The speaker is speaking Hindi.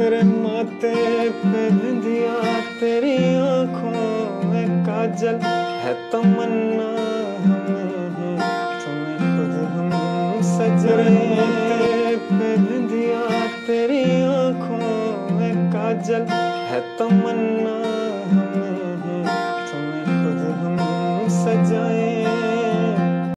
तेरे माथे तेरी आँखों काजल है तमन्ना हम। तुम्हें खुद हम सज रहे पे तेरी आँखों में काजल है तमन्ना हम। तुम्हें खुद हम सजाए।